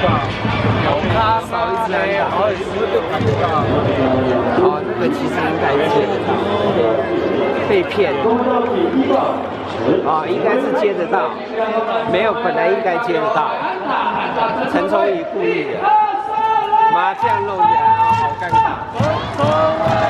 红卡一只还有二十个看不到哦那个其实应该接得到被骗啊应该是接得到没有本来应该接得到陈聪仪故意的麻将漏脸啊好尴尬